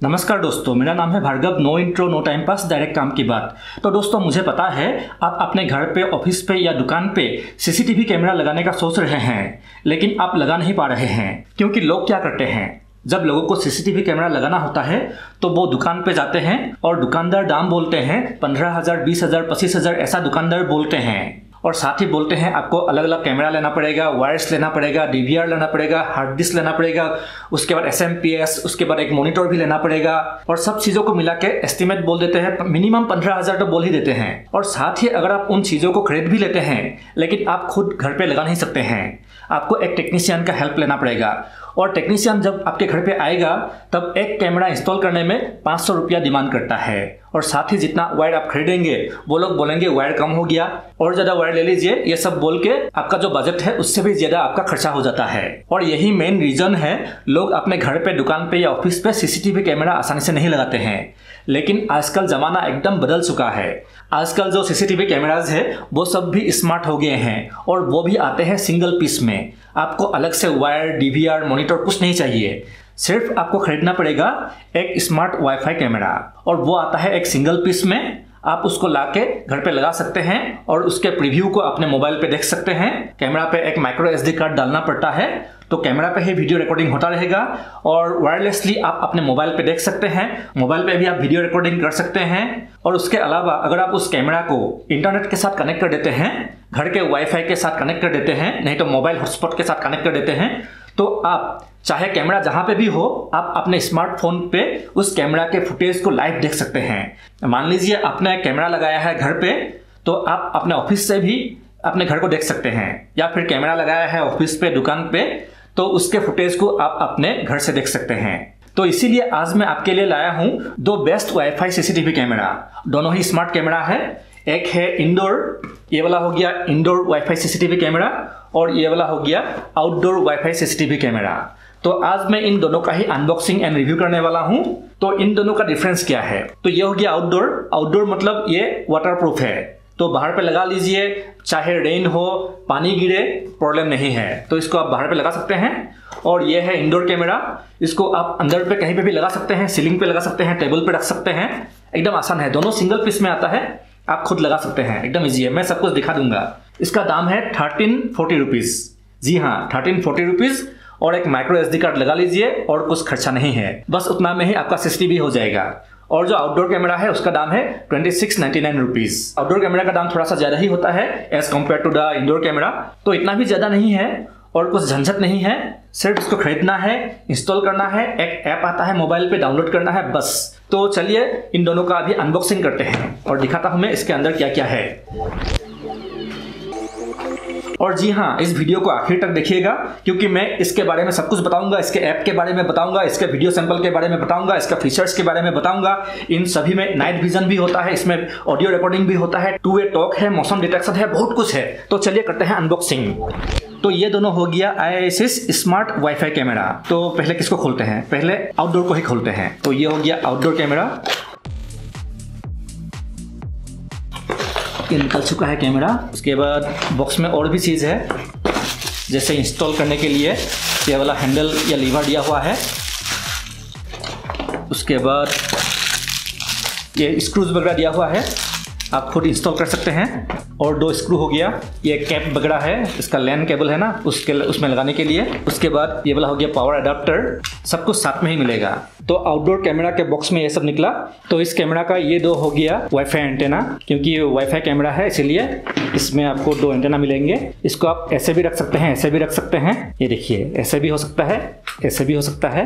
नमस्कार दोस्तों, मेरा नाम है Bhargav. No intro no time pass direct काम की बात। तो दोस्तों, मुझे पता है आप अपने घर पे ऑफ़िस पे या दुकान पे सीसीटीवी कैमरा लगाने का सोच रहे हैं, लेकिन आप लगा नहीं पा रहे हैं, क्योंकि लोग क्या करते हैं? जब लोगों को सीसीटीवी कैमरा लगाना होता है तो वो दुकान पे जाते हैं और दुकानदार दाम बोलते हैं पंद्रह हज़ार, बीस हज़ार, पच्चीस हज़ार, ऐसा दुकानदार बोलते हैं। और साथ ही बोलते हैं, आपको अलग अलग कैमरा लेना पड़ेगा, वायर्स लेना पड़ेगा डीवीआर लेना पड़ेगा हार्ड डिस्क लेना पड़ेगा, उसके बाद एसएमपीएस उसके बाद एक मॉनिटर भी लेना पड़ेगा और सब चीज़ों को मिला के एस्टिमेट बोल देते हैं मिनिमम पंद्रह हज़ार तो बोल ही देते हैं। और साथ ही अगर आप उन चीज़ों को खरीद भी लेते हैं, लेकिन आप खुद घर पर लगा नहीं सकते हैं, आपको एक टेक्नीशियन का हेल्प लेना पड़ेगा। और टेक्नीशियन जब आपके घर पे आएगा, तब एक कैमरा इंस्टॉल करने में पाँच सौ रुपया डिमांड करता है। और साथ ही जितना वायर आप खरीदेंगे, वो लोग बोलेंगे वायर कम हो गया। और ज़्यादा वायर ले लीजिए। ये सब बोल के आपका जो बजट है, उससे भी ज़्यादा आपका खर्चा हो जाता है। और यही मेन रीज़न है, लोग अपने घर पे, दुकान पे या ऑफ़िस पे सीसीटीवी कैमरा आसानी से नहीं लगाते हैं। लेकिन आजकल ज़माना एकदम बदल चुका है। आजकल जो सीसीटीवी कैमराज है, वो सब भी स्मार्ट हो गए हैं। और वो भी आते हैं सिंगल पीस में। आपको अलग से वायर डीवीआर मॉनिटर कुछ नहीं चाहिए। सिर्फ़ आपको खरीदना पड़ेगा एक स्मार्ट वाईफाई कैमरा और वो आता है एक सिंगल पीस में। आप उसको लाके घर पे लगा सकते हैं और उसके प्रीव्यू को अपने मोबाइल पे देख सकते हैं। कैमरा पे एक माइक्रो एसडी कार्ड डालना पड़ता है तो कैमरा पे ही वीडियो रिकॉर्डिंग होता रहेगा और वायरलेसली आप अपने मोबाइल पे देख सकते हैं। मोबाइल पे भी आप वीडियो रिकॉर्डिंग कर सकते हैं और उसके अलावा अगर आप उस कैमरा को इंटरनेट के साथ कनेक्ट कर देते हैं, घर के वाईफाई के साथ कनेक्ट कर देते हैं, नहीं तो मोबाइल हॉटस्पॉट के साथ कनेक्ट कर देते हैं तो आप, चाहे कैमरा जहाँ पे भी हो, आप अपने स्मार्टफ़ोन पे उस कैमरा के फुटेज को लाइव देख सकते हैं। मान लीजिए आपने कैमरा लगाया है घर पे तो आप अपने ऑफ़िस से भी अपने घर को देख सकते हैं, या फिर कैमरा लगाया है ऑफ़िस पे, दुकान पे तो उसके फुटेज को आप अपने घर से देख सकते हैं। तो इसीलिए आज मैं आपके लिए लाया हूँ दो बेस्ट वाईफाई सीसीटीवी कैमरा। दोनों ही स्मार्ट कैमरा है एक है इंडोर ये वाला हो गया इंडोर वाईफाई सीसीटीवी कैमरा और ये वाला हो गया आउटडोर वाईफाई सीसीटीवी कैमरा तो आज मैं इन दोनों का ही अनबॉक्सिंग एंड रिव्यू करने वाला हूँ। तो इन दोनों का डिफरेंस क्या है? तो ये हो गया आउटडोर आउटडोर मतलब ये वाटर प्रूफ है। तो बाहर पे लगा लीजिए, चाहे रेन हो, पानी गिरे प्रॉब्लम नहीं है। तो इसको आप बाहर पे लगा सकते हैं और ये है इंडोर कैमरा इसको आप अंदर पे कहीं पे भी लगा सकते हैं सीलिंग पे लगा सकते हैं टेबल पे रख सकते हैं। एकदम आसान है। दोनों सिंगल पीस में आता है। आप खुद लगा सकते हैं। एकदम ईजी है। मैं सब कुछ दिखा दूँगा। इसका दाम है थर्टीन फोर्टी रुपीज़ जी हाँ थर्टीन फोर्टी रुपीज़ और एक माइक्रो एस कार्ड लगा लीजिए और कुछ खर्चा नहीं है। बस उतना में ही आपका सिस्टी हो जाएगा। और जो आउटडोर कैमरा है, उसका दाम है twenty six ninety nine rupees outdoor camera का दाम थोड़ा सा ज़्यादा ही होता है as compare to the indoor camera तो इतना भी ज़्यादा नहीं है और कुछ झंझट नहीं है। सिर्फ़ इसको खरीदना है इंस्टॉल करना है, एक ऐप आता है मोबाइल पे डाउनलोड करना है, बस। तो चलिए इन दोनों का अभी अनबॉक्सिंग करते हैं और दिखाता हूँ मैं इसके अंदर क्या क्या है। और जी हाँ इस वीडियो को आखिर तक देखिएगा, क्योंकि मैं इसके बारे में सब कुछ बताऊँगा, इसके ऐप के बारे में बताऊँगा, इसके वीडियो सैंपल के बारे में बताऊँगा, इसका फीचर्स के बारे में बताऊँगा। इन सभी में नाइट विजन भी होता है, इसमें ऑडियो रिकॉर्डिंग भी होता है टू वे टॉक है, मौसम डिटेक्शन है, बहुत कुछ है। तो चलिए करते हैं अनबॉक्सिंग तो ये दोनों हो गया आई स्मार्ट वाईफाई कैमरा तो पहले किसको खोलते हैं? पहले आउटडोर को ही खोलते हैं। तो ये हो गया आउटडोर कैमरा ये निकल चुका है कैमरा। उसके बाद बॉक्स में और भी चीज़ है, जैसे इंस्टॉल करने के लिए ये वाला हैंडल या लीवर दिया हुआ है। उसके बाद ये स्क्रूज वगैरह दिया हुआ है। आप खुद इंस्टॉल कर सकते हैं। और दो स्क्रू हो गया, ये कैप वगैरह है, इसका लैन केबल है ना, उसके उसमें लगाने के लिए। उसके बाद ये वाला हो गया पावर अडाप्टर सब कुछ साथ में ही मिलेगा। तो आउटडोर कैमरा के बॉक्स में ये सब निकला। तो इस कैमरा का ये दो हो गया वाईफाई एंटेना क्योंकि ये वाईफाई कैमरा है, इसीलिए इसमें आपको दो एंटेना मिलेंगे। इसको आप ऐसे भी रख सकते हैं, ऐसे भी रख सकते हैं। ये देखिए, ऐसे भी हो सकता है, ऐसे भी हो सकता है।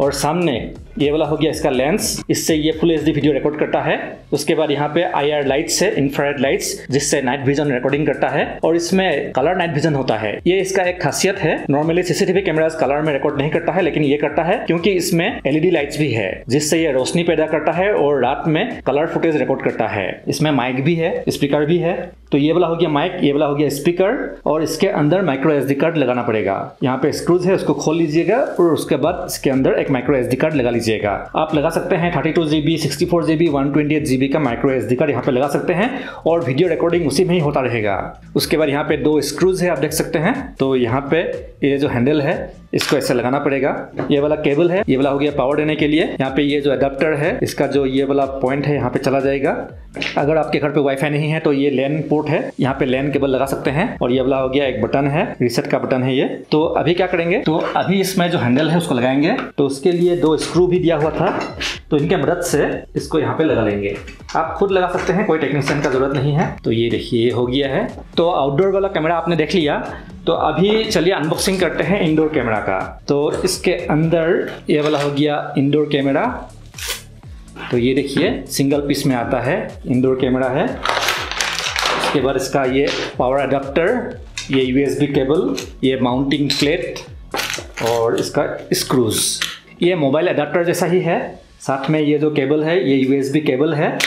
और सामने ये वाला हो गया इसका लेंस। इससे ये फुल एच वीडियो रिकॉर्ड करता है। उसके बाद यहाँ पे आई आर लाइट्स है इंफ्रारेड लाइट्स जिससे नाइट विजन रिकॉर्डिंग करता है। और इसमें कलर नाइट विजन होता है। ये इसका एक खासियत है। नॉर्मली सीसीटीवी कैमरा कलर में रिकॉर्ड नहीं करता है, लेकिन ये करता है क्योंकि इसमें एलईडी लाइट्स भी है, जिससे ये रोशनी पैदा करता है और रात में कलर फुटेज रिकॉर्ड करता है। इसमें माइक भी है स्पीकर भी है। तो ये वाला हो गया माइक ये वाला हो गया स्पीकर और इसके अंदर माइक्रो एस कार्ड लगाना पड़ेगा। यहाँ पे स्क्रूज है, उसको खोल लीजिएगा और उसके बाद इसके अंदर एक माइक्रो एस कार्ड लगा लीजिएगा। आप लगा सकते हैं thirty to G B sixty four G B one twenty G B का माइक्रो एस कार्ड यहाँ पे लगा सकते हैं और वीडियो रिकॉर्डिंग उसी में ही होता रहेगा। उसके बाद यहाँ पे दो स्क्रूज है, आप देख सकते हैं। तो यहाँ पे ये जो हैंडल है, इसको ऐसे लगाना पड़ेगा। ये वाला केबल है, ये वाला हो गया पावर देने के लिए। यहाँ पे ये जो अडेप्टर है, इसका जो ये वाला पॉइंट है, यहाँ पे चला जाएगा। अगर आपके घर पे वाईफाई नहीं है तो ये लैन पोर्ट है। यहाँ पे लैन केबल लगा सकते हैं और ये वाला हो गया एक बटन है। रिसेट का बटन है ये। तो अभी क्या करेंगे? तो अभी इसमें जो हैंडल है, उसको लगाएँगे। तो उसके लिए दो स्क्रू भी दिया हुआ था। तो इनके मदद से इसको यहाँ पे लगा लेंगे। आप खुद लगा सकते हैं, कोई टेक्नीशियन का ज़रूरत नहीं है। तो ये देखिए हो गया है। तो आउटडोर वाला कैमरा आपने देख लिया। तो अभी चलिए अनबॉक्सिंग करते हैं इंडोर कैमरा का। तो इसके अंदर ये वाला हो गया इंडोर कैमरा तो ये देखिए सिंगल पीस में आता है इंडोर कैमरा है। उसके बाद इसका ये पावर अडाप्टर ये यूएसबी केबल ये माउंटिंग प्लेट और इसका स्क्रूज ये मोबाइल अडाप्टर जैसा ही है। साथ में ये जो केबल है, ये यूएसबी केबल है।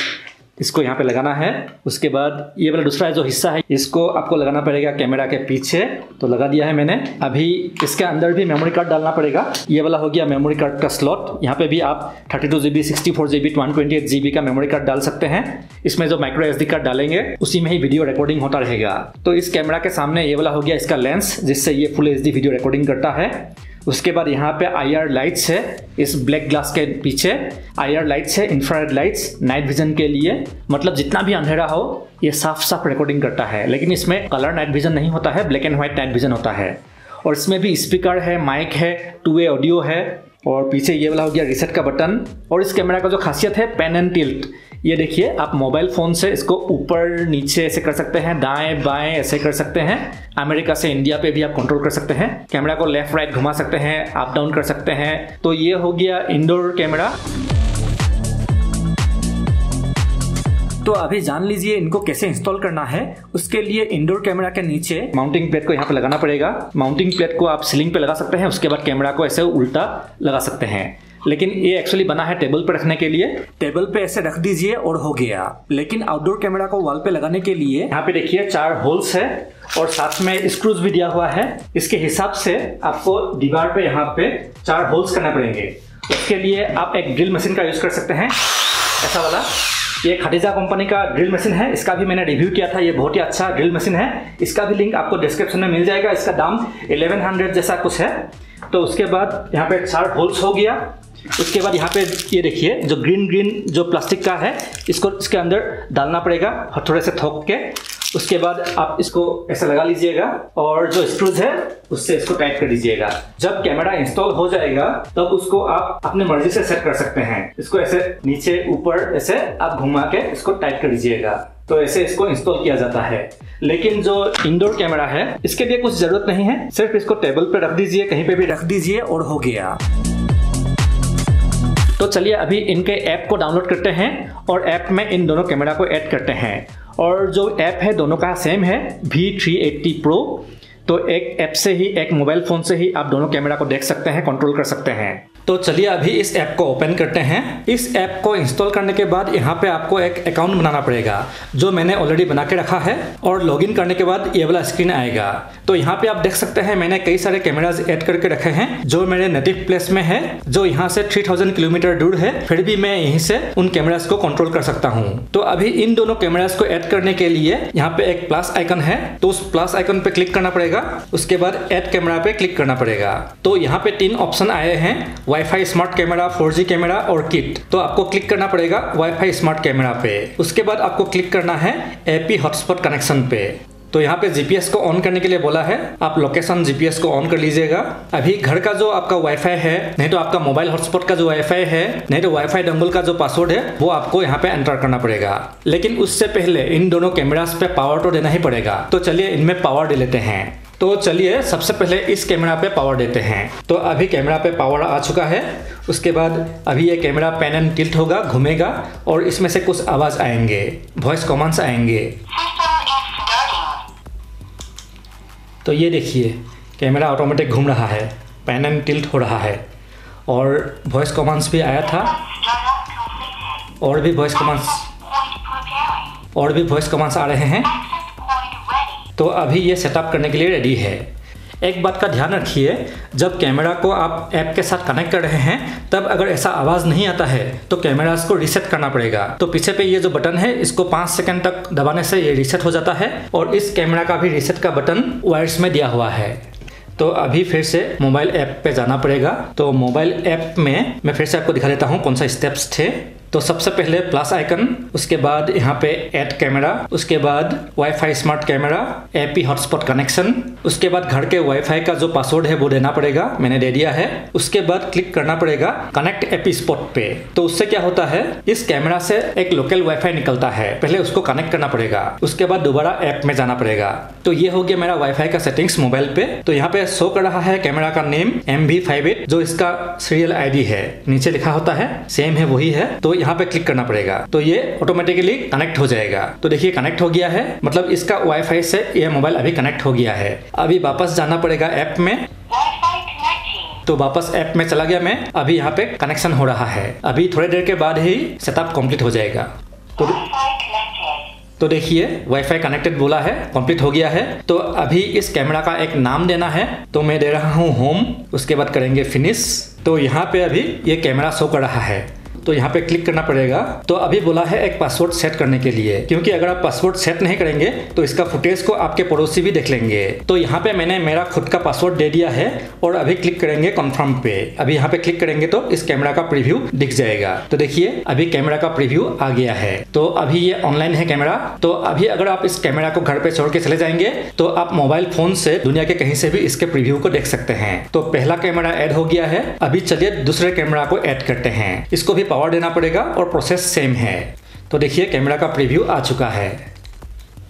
इसको यहाँ पे लगाना है। उसके बाद ये वाला दूसरा जो हिस्सा है, इसको आपको लगाना पड़ेगा कैमरा के पीछे। तो लगा दिया है मैंने। अभी इसके अंदर भी मेमोरी कार्ड डालना पड़ेगा। ये वाला हो गया मेमोरी कार्ड का स्लॉट यहाँ पे भी आप thirty two GB sixty four GB one twenty eight GB का मेमोरी कार्ड डाल सकते हैं। इसमें जो माइक्रो एस कार्ड डालेंगे, उसी में ही वीडियो रिकॉर्डिंग होता रहेगा। तो इस कैमरा के सामने ये वाला हो गया इसका लेंस जिससे ये फुल एचडी वीडियो रिकॉर्डिंग करता है। उसके बाद यहाँ पे आई आर लाइट्स है, इस ब्लैक ग्लास के पीछे आई आर लाइट्स है इंफ्रारेड लाइट्स नाइट विजन के लिए। मतलब जितना भी अंधेरा हो, ये साफ़ साफ़ रिकॉर्डिंग करता है। लेकिन इसमें कलर नाइट विजन नहीं होता है black and white night vision होता है। और इसमें भी स्पीकर है माइक है टू वे ऑडियो है। और पीछे ये वाला हो गया रिसेट का बटन और इस कैमरा का जो खासियत है पेन एंड टिल्ट ये देखिए, आप मोबाइल फ़ोन से इसको ऊपर नीचे ऐसे कर सकते हैं, दाएँ, बाएँ ऐसे कर सकते हैं। अमेरिका से इंडिया पे भी आप कंट्रोल कर सकते हैं। कैमरा को लेफ़्ट राइट घुमा सकते हैं अप डाउन कर सकते हैं। तो ये हो गया इंडोर कैमरा तो अभी जान लीजिए इनको कैसे इंस्टॉल करना है। उसके लिए इंडोर कैमरा के नीचे माउंटिंग प्लेट को यहाँ पे लगाना पड़ेगा। माउंटिंग प्लेट को आप सीलिंग पे लगा सकते हैं, उसके बाद कैमरा को ऐसे उल्टा लगा सकते हैं। लेकिन ये एक्चुअली बना है टेबल पे रखने के लिए। टेबल पे ऐसे रख दीजिए और हो गया। लेकिन आउटडोर कैमरा को वॉल पे लगाने के लिए यहाँ पे देखिए चार होल्स है और साथ में स्क्रूज भी दिया हुआ है। इसके हिसाब से आपको दीवार पे यहाँ पे चार होल्स करना पड़ेंगे। उसके लिए आप एक ड्रिल मशीन का यूज़ कर सकते हैं। ऐसा वाला। ये खटीजा कंपनी का ड्रिल मशीन है, इसका भी मैंने रिव्यू किया था, ये बहुत ही अच्छा ड्रिल मशीन है। इसका भी लिंक आपको डिस्क्रिप्शन में मिल जाएगा, इसका दाम 1100 जैसा कुछ है। तो उसके बाद यहाँ पे चार होल्स हो गया। उसके बाद यहाँ पे ये देखिए, जो ग्रीन ग्रीन जो प्लास्टिक का है, इसको, इसके अंदर डालना पड़ेगा थोड़े से थोक के। उसके बाद आप इसको ऐसे लगा लीजिएगा और जो स्क्रूज है, उससे इसको टाइट कर दीजिएगा। जब कैमरा इंस्टॉल हो जाएगा, तब उसको आप अपने मर्ज़ी से सेट कर सकते हैं। इसको ऐसे नीचे ऊपर ऐसे आप घुमा के इसको टाइट कर दीजिएगा। तो ऐसे इसको इंस्टॉल किया जाता है। लेकिन जो इंडोर कैमरा है, इसके लिए कुछ ज़रूरत नहीं है। सिर्फ़ इसको टेबल पर रख दीजिए, कहीं पे भी रख दीजिए और हो गया। तो चलिए अभी इनके ऐप को डाउनलोड करते हैं और ऐप में इन दोनों कैमरा को ऐड करते हैं। और जो ऐप है, दोनों का सेम है वी थ्री एट्टी प्रो तो एक ऐप से ही, एक मोबाइल फ़ोन से ही आप दोनों कैमरा को देख सकते हैं कंट्रोल कर सकते हैं। तो चलिए अभी इस ऐप को ओपन करते हैं। इस ऐप को इंस्टॉल करने के बाद यहाँ पे आपको एक अकाउंट बनाना पड़ेगा, जो मैंने ऑलरेडी बना के रखा है और लॉगिन करने के बाद ये वाला स्क्रीन आएगा। तो यहाँ पे आप देख सकते हैं, मैंने कई सारे कैमराज ऐड करके रखे हैं, जो मेरे नेटिव प्लेस में है, जो यहाँ से 3000 किलोमीटर दूर है, फिर भी मैं यहीं से उन कैमराज को कंट्रोल कर सकता हूँ। तो अभी इन दोनों कैमराज को ऐड करने के लिए यहाँ पे एक प्लस आइकन है तो उस प्लस आइकन पे क्लिक करना पड़ेगा, उसके बाद एड कैमरा पे क्लिक करना पड़ेगा। तो यहाँ पे तीन ऑप्शन आए हैं WiFi smart camera 4G camera और किट तो आपको क्लिक करना पड़ेगा वाईफाई स्मार्ट कैमरा पे. उसके बाद आपको क्लिक करना है एपी हॉटस्पॉट कनेक्शन पे. तो यहाँ पे जीपीएस को ऑन करने के लिए बोला है. आप लोकेशन जीपीएस को ऑन कर लीजिएगा. अभी घर का जो आपका वाईफाई है, नहीं तो आपका मोबाइल हॉटस्पॉट का जो वाईफाई है, नहीं तो वाईफाई डंगल का जो पासवर्ड है, वो आपको यहाँ पे एंटर करना पड़ेगा. लेकिन उससे पहले इन दोनों कैमरास पे पावर तो देना ही पड़ेगा. तो चलिए इनमें पावर दे लेते हैं. तो चलिए सबसे पहले इस कैमरा पे पावर देते हैं। तो अभी कैमरा पे पावर आ चुका है। उसके बाद अभी ये कैमरा पेन एंड टिल्ट होगा, घूमेगा और इसमें से कुछ आवाज़ आएँगे। वॉइस कॉमन्स आएँगे। तो ये देखिए, कैमरा ऑटोमेटिक घूम रहा है पेन एंड टिल्ट हो रहा है और वॉइस कॉमन्स भी आया था। और भी वॉइस कॉमन्स और भी वॉइस कॉमन्स आ रहे हैं। तो अभी ये सेटअप करने के लिए रेडी है। एक बात का ध्यान रखिए, जब कैमरा को आप ऐप के साथ कनेक्ट कर रहे हैं, तब अगर ऐसा आवाज़ नहीं आता है तो कैमरा को रीसेट करना पड़ेगा। तो पीछे पे ये जो बटन है, इसको पाँच सेकंड तक दबाने से ये रीसेट हो जाता है और इस कैमरा का भी रीसेट का बटन वायर्स में दिया हुआ है। तो अभी फिर से मोबाइल ऐप पे जाना पड़ेगा। तो मोबाइल ऐप में मैं फिर से आपको दिखा देता हूँ कौन सा स्टेप्स थे। तो सबसे पहले प्लस आइकन उसके बाद यहाँ पे ऐड कैमरा उसके बाद WiFi smart camera AP hotspot connection उसके बाद घर के वाईफाई का जो पासवर्ड है वो देना पड़ेगा, मैंने दे दिया है। उसके बाद क्लिक करना पड़ेगा कनेक्ट एपी स्पॉट पे। तो उससे क्या होता है? इस कैमरा से एक लोकल वाईफाई निकलता है। पहले उसको कनेक्ट करना पड़ेगा। उसके बाद दोबारा ऐप में जाना पड़ेगा। तो ये हो गया मेरा वाईफाई का सेटिंग्स मोबाइल पे। तो यहाँ पे शो कर रहा है कैमरा का नेम एम जो इसका सीरियल आईडी है। नीचे लिखा होता है सेम है, वही है। तो यहाँ पे क्लिक करना पड़ेगा। तो ये ऑटोमेटिकली कनेक्ट हो जाएगा। तो देखिए कनेक्ट हो गया है। मतलब इसका वाईफाई से ये मोबाइल अभी कनेक्ट हो गया है। अभी वापस जाना पड़ेगा ऐप में। तो वापस ऐप में चला गया मैं। अभी यहाँ पे कनेक्शन हो रहा है। अभी थोड़ी देर के बाद ही सेटअप कंप्लीट हो जाएगा। तो तो देखिए वाईफाई कनेक्टेड बोला है कंप्लीट हो गया है। तो अभी इस कैमरा का एक नाम देना है। तो मैं दे रहा हूँ होम उसके बाद करेंगे फिनिश तो यहाँ पे अभी ये कैमरा शो कर रहा है। तो यहाँ पे क्लिक करना पड़ेगा। तो अभी बोला है एक पासवर्ड सेट करने के लिए, क्योंकि अगर आप पासवर्ड सेट नहीं करेंगे तो इसका फुटेज को आपके पड़ोसी भी देख लेंगे। तो यहाँ पे मैंने मेरा खुद का पासवर्ड दे दिया है और अभी क्लिक करेंगे कन्फर्म पे। अभी यहाँ पे क्लिक करेंगे तो इस कैमरा का प्रीव्यू दिख जाएगा। तो देखिए, अभी कैमरा का प्रीव्यू आ गया है। तो अभी ये ऑनलाइन है कैमरा तो अभी अगर आप इस कैमरा को घर पे छोड़ के चले जाएँगे तो आप मोबाइल फ़ोन से दुनिया के कहीं से भी इसके प्रीव्यू को देख सकते हैं। तो पहला कैमरा एड हो गया है। अभी चलिए दूसरे कैमरा को एड करते हैं। इसको भी पावर देना पड़ेगा और प्रोसेस सेम है। तो देखिए कैमरा का प्रीव्यू आ चुका है।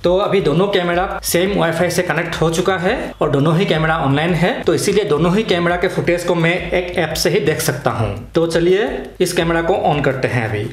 तो अभी दोनों कैमरा सेम वाईफाई से कनेक्ट हो चुका है और दोनों ही कैमरा ऑनलाइन है। तो इसीलिए दोनों ही कैमरा के फुटेज को मैं एक ऐप से ही देख सकता हूँ। तो चलिए, इस कैमरा को ऑन करते हैं अभी।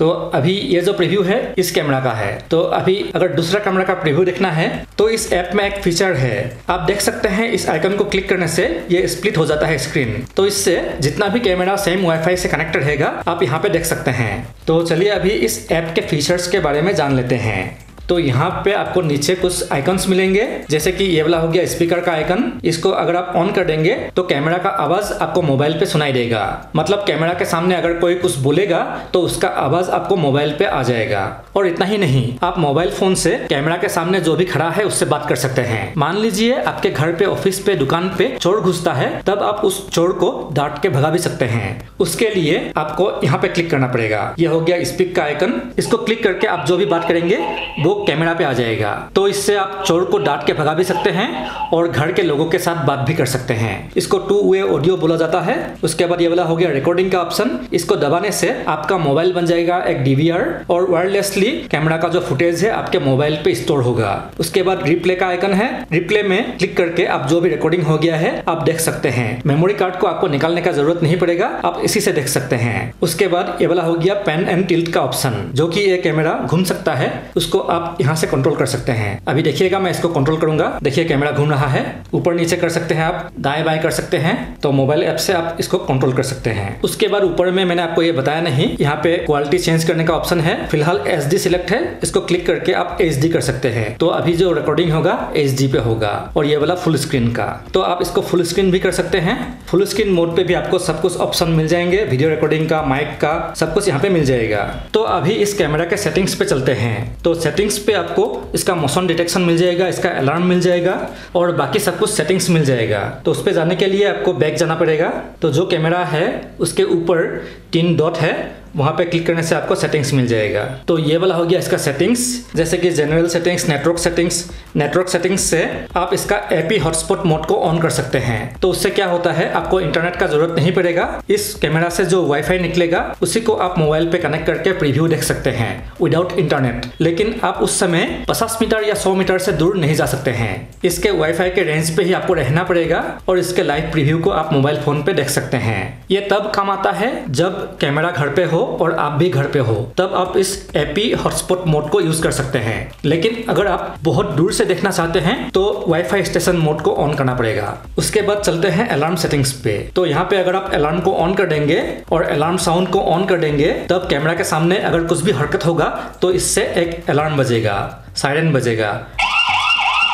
तो अभी ये जो प्रिव्यू है, इस कैमरा का है। तो अभी अगर दूसरा कैमरा का प्रिव्यू देखना है तो इस ऐप में एक फीचर है। आप देख सकते हैं, इस आइकन को क्लिक करने से ये स्प्लिट हो जाता है स्क्रीन तो इससे जितना भी कैमरा सेम वाईफाई से कनेक्टेड रहेगा, आप यहाँ पे देख सकते हैं। तो चलिए अभी इस ऐप के फीचर्स के बारे में जान लेते हैं। तो यहाँ पे आपको नीचे कुछ आइकन्स मिलेंगे। जैसे कि ये वाला हो गया स्पीकर का आइकन इसको अगर आप ऑन कर देंगे तो कैमरा का आवाज़ आपको मोबाइल पे सुनाई देगा। मतलब कैमरा के सामने अगर कोई कुछ बोलेगा तो उसका आवाज़ आपको मोबाइल पे आ जाएगा। और इतना ही नहीं, आप मोबाइल फ़ोन से कैमरा के सामने जो भी खड़ा है, उससे बात कर सकते हैं। मान लीजिए आपके घर पे ऑफ़िस पे, दुकान पे चोर घुसता है, तब आप उस चोर को डांट के भगा भी सकते हैं। उसके लिए आपको यहाँ पे क्लिक करना पड़ेगा। ये हो गया स्पीक का आइकन इसको क्लिक करके आप जो भी बात करेंगे, वो कैमरा पे आ जाएगा। तो इससे आप चोर को डांट के भगा भी सकते हैं और घर के लोगों के साथ बात भी कर सकते हैं। इसको टू वे ऑडियो बोला जाता है। उसके बाद ये वाला हो गया रिकॉर्डिंग का ऑप्शन इसको दबाने से आपका मोबाइल बन जाएगा एक डीवीआर और वायरलेसली कैमरा का जो फुटेज है आपके मोबाइल पे स्टोर होगा। उसके बाद रिप्ले का आइकन है। रिप्ले में क्लिक करके आप जो भी रिकॉर्डिंग हो गया है, आप देख सकते हैं। मेमोरी कार्ड को आपको निकालने का ज़रूरत नहीं पड़ेगा। आप इसी से देख सकते हैं। उसके बाद ये वाला हो गया पेन एंड टिल्ट का ऑप्शन जो कि ये कैमरा घूम सकता है। उसको आप यहाँ से कंट्रोल कर सकते हैं। अभी देखिएगा, मैं इसको कंट्रोल करूँगा। देखिए कैमरा घूम रहा है। ऊपर नीचे कर सकते हैं आप, दाएँ बाएँ कर सकते हैं। तो मोबाइल ऐप से आप इसको कंट्रोल कर सकते हैं। उसके बाद ऊपर में मैंने आपको ये बताया नहीं, यहाँ पे क्वालिटी चेंज करने का ऑप्शन है। फ़िलहाल एच सिलेक्ट है। इसको क्लिक करके आप एचडी कर सकते हैं। तो अभी जो रिकॉर्डिंग होगा एच पे होगा। और ये वाला फुल स्क्रीन का। तो आप इसको फुल स्क्रीन भी कर सकते हैं। फुल स्क्रीन मोड पे भी आपको सब कुछ ऑप्शन मिल जाएँगे। वीडियो रिकॉर्डिंग का माइक का, सब कुछ यहाँ पे मिल जाएगा। तो अभी इस कैमरा के सेटिंग्स पे चलते हैं। तो सेटिंग्स पे आपको इसका मोशन डिटेक्शन मिल जाएगा, इसका अलार्म मिल जाएगा और बाकी सब कुछ सेटिंग्स मिल जाएगा। तो उस पर जाने के लिए आपको बैक जाना पड़ेगा। तो जो कैमरा है, उसके ऊपर तीन डॉट है, वहाँ पे क्लिक करने से आपको सेटिंग्स मिल जाएगा। तो ये वाला हो गया इसका सेटिंग्स जैसे कि general settings network settings network settings से आप इसका एपी हॉटस्पॉट मोड को ऑन कर सकते हैं। तो उससे क्या होता है, आपको इंटरनेट का ज़रूरत नहीं पड़ेगा। इस कैमरा से जो वाईफाई निकलेगा, उसी को आप मोबाइल पे कनेक्ट करके प्रीव्यू देख सकते हैं विदाउट इंटरनेट लेकिन आप उस समय पचास मीटर या सौ मीटर से दूर नहीं जा सकते हैं। इसके वाईफाई के रेंज पे ही आपको रहना पड़ेगा और इसके लाइव प्रीव्यू को आप मोबाइल फ़ोन पे देख सकते हैं। ये तब काम आता है जब कैमरा घर पे हो और आप भी घर पे हो। तब आप इस एपी हॉटस्पॉट मोड को यूज़ कर सकते हैं। लेकिन अगर आप बहुत दूर से देखना चाहते हैं तो वाईफाई स्टेशन मोड को ऑन करना पड़ेगा। उसके बाद चलते हैं अलार्म सेटिंग्स पे। तो यहाँ पे अगर आप अलार्म को ऑन कर देंगे और अलार्म साउंड को ऑन कर देंगे, तब कैमरा के सामने अगर कुछ भी हरकत होगा तो इससे एक अलार्म बजेगा साइरन बजेगा।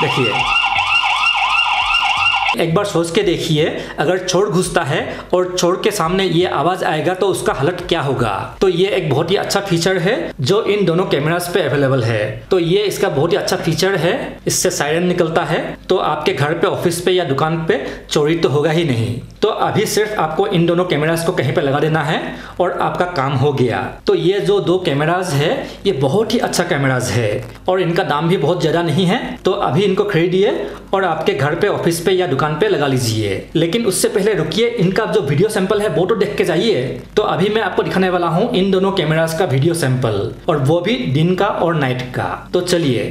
देखिए, एक बार सोच के देखिए, अगर चोर घुसता है और चोर के सामने ये आवाज़ आएगा तो उसका हालत क्या होगा? तो ये एक बहुत ही अच्छा फीचर है जो इन दोनों कैमरास पे अवेलेबल है। तो ये इसका बहुत ही अच्छा फीचर है। इससे सायरन निकलता है तो आपके घर पे ऑफ़िस पे या दुकान पे चोरी तो होगा ही नहीं। तो अभी सिर्फ़ आपको इन दोनों कैमरास को कहीं पे लगा देना है और आपका काम हो गया। तो ये जो दो कैमराज है, ये बहुत ही अच्छा कैमराज है और इनका दाम भी बहुत ज़्यादा नहीं है तो अभी इनको खरीदिए और आपके घर पे ऑफ़िस पे या दुकान पे लगा लीजिए। लेकिन उससे पहले रुकिए, इनका जो वीडियो सैंपल है, वो तो देख के जाइए। तो अभी मैं आपको दिखाने वाला हूँ इन दोनों कैमराज का वीडियो सैंपल और वो भी दिन का और नाइट का। तो चलिए।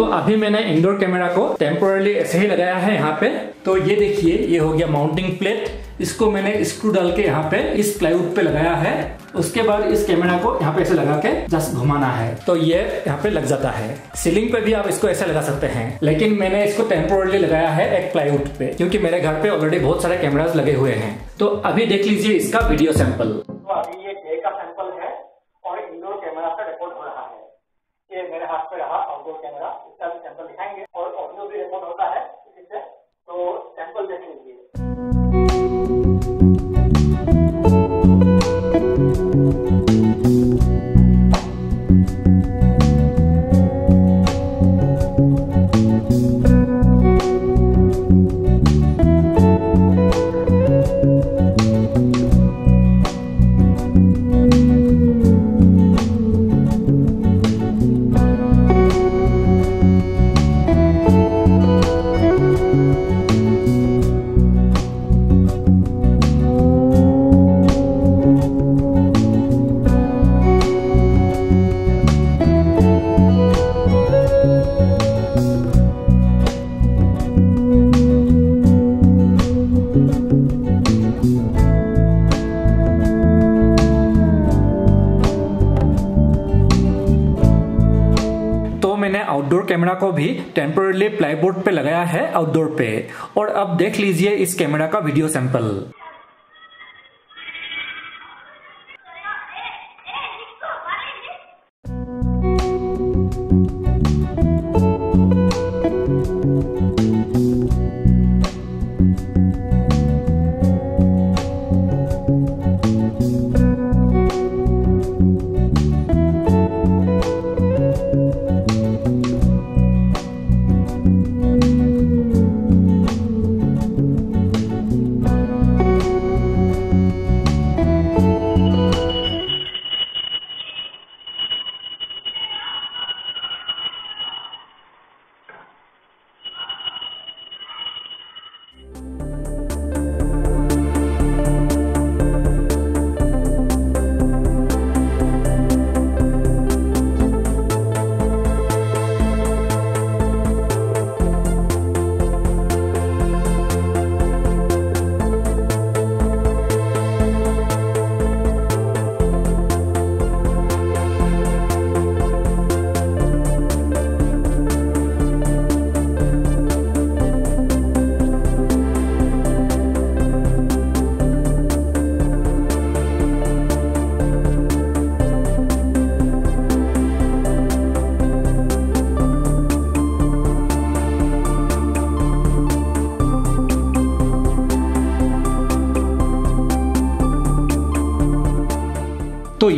तो अभी मैंने इंडोर कैमरा को टेम्पोरली ऐसे ही लगाया है यहाँ पे। तो ये देखिए, ये हो गया माउंटिंग प्लेट इसको मैंने स्क्रू डाल के यहाँ पे इस प्लाईवुड पे लगाया है। उसके बाद इस कैमरा को यहाँ पे ऐसे लगा के जस्ट घुमाना है। तो ये यहाँ पे लग जाता है। सीलिंग पे भी आप इसको ऐसे लगा सकते हैं। लेकिन मैंने इसको टेम्पोरली लगाया है एक प्लाईवुड पे, क्योंकि मेरे घर पे ऑलरेडी बहुत सारे कैमराज लगे हुए हैं। तो अभी देख लीजिए इसका वीडियो सैंपल तो अभी ये डे का सैंपल है और इंडोर कैमरा से रिकॉर्ड हो रहा है ये मेरे हाथ पे रहा आउटडोर कैमरा इसका भी सैंपल दिखाएँगे और ऑडियो भी रिकॉर्ड होता है इसी से तो सैंपल देख लीजिए कैमरा को भी टेम्पोरली प्लाईबोर्ड पे लगाया है आउटडोर पे। और अब देख लीजिए इस कैमरा का वीडियो सैंपल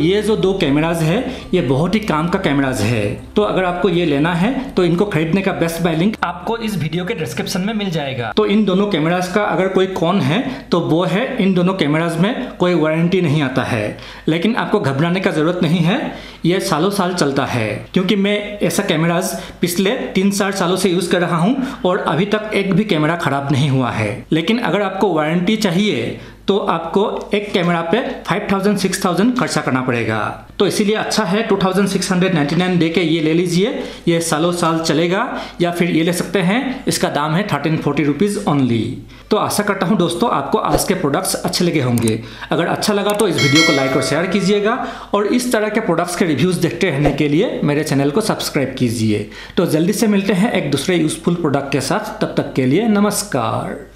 ये जो दो कैमराज है, ये बहुत ही काम का कैमराज है। तो अगर आपको ये लेना है तो इनको खरीदने का बेस्ट बाय लिंक आपको इस वीडियो के डिस्क्रिप्शन में मिल जाएगा। तो इन दोनों कैमराज का अगर कोई कौन है तो वो है, इन दोनों कैमराज में कोई वारंटी नहीं आता है। लेकिन आपको घबराने का ज़रूरत नहीं है, ये सालों साल चलता है। क्योंकि मैं ऐसा कैमराज पिछले तीन चार सालों से यूज़ कर रहा हूँ, और अभी तक एक भी कैमरा खराब नहीं हुआ है। लेकिन अगर आपको वारंटी चाहिए तो आपको एक कैमरा पे 5000 6000 खर्चा करना पड़ेगा। तो इसीलिए अच्छा है 2699 दे के ये ले लीजिए। ये सालों साल चलेगा या फिर ये ले सकते हैं। इसका दाम है थर्टीन फोर्टी रुपीज़ ओनली तो आशा करता हूँ दोस्तों आपको आज के प्रोडक्ट्स अच्छे लगे होंगे। अगर अच्छा लगा तो इस वीडियो को लाइक और शेयर कीजिएगा और इस तरह के प्रोडक्ट्स के रिव्यूज़ देखते रहने के लिए मेरे चैनल को सब्सक्राइब कीजिए। तो जल्दी से मिलते हैं एक दूसरे यूजफुल प्रोडक्ट के साथ। तब तक के लिए नमस्कार।